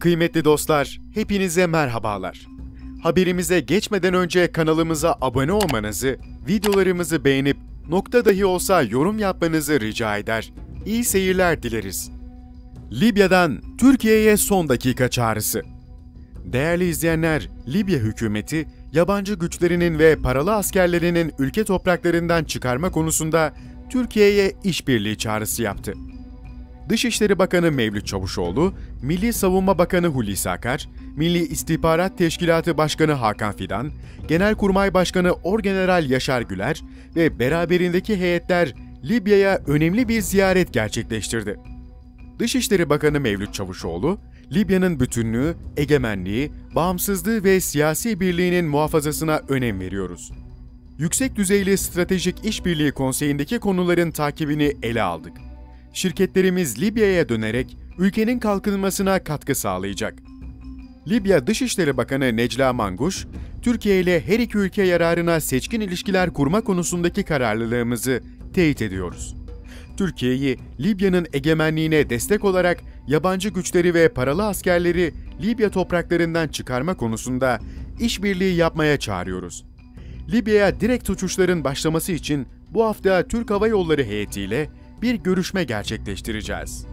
Kıymetli dostlar, hepinize merhabalar. Haberimize geçmeden önce kanalımıza abone olmanızı, videolarımızı beğenip nokta dahi olsa yorum yapmanızı rica eder. İyi seyirler dileriz. Libya'dan Türkiye'ye son dakika çağrısı. Değerli izleyenler, Libya hükümeti yabancı güçlerinin ve paralı askerlerinin ülke topraklarından çıkarma konusunda Türkiye'ye işbirliği çağrısı yaptı. Dışişleri Bakanı Mevlüt Çavuşoğlu, Milli Savunma Bakanı Hulusi Akar, Milli İstihbarat Teşkilatı Başkanı Hakan Fidan, Genelkurmay Başkanı Orgeneral Yaşar Güler ve beraberindeki heyetler Libya'ya önemli bir ziyaret gerçekleştirdi. Dışişleri Bakanı Mevlüt Çavuşoğlu, Libya'nın bütünlüğü, egemenliği, bağımsızlığı ve siyasi birliğinin muhafazasına önem veriyoruz. Yüksek düzeyli stratejik işbirliği konseyindeki konuların takibini ele aldık. Şirketlerimiz Libya'ya dönerek ülkenin kalkınmasına katkı sağlayacak. Libya Dışişleri Bakanı Necla Manguş, Türkiye ile her iki ülke yararına seçkin ilişkiler kurma konusundaki kararlılığımızı teyit ediyoruz. Türkiye'yi Libya'nın egemenliğine destek olarak yabancı güçleri ve paralı askerleri Libya topraklarından çıkarma konusunda işbirliği yapmaya çağırıyoruz. Libya'ya direkt uçuşların başlaması için bu hafta Türk Hava Yolları heyetiyle bir görüşme gerçekleştireceğiz.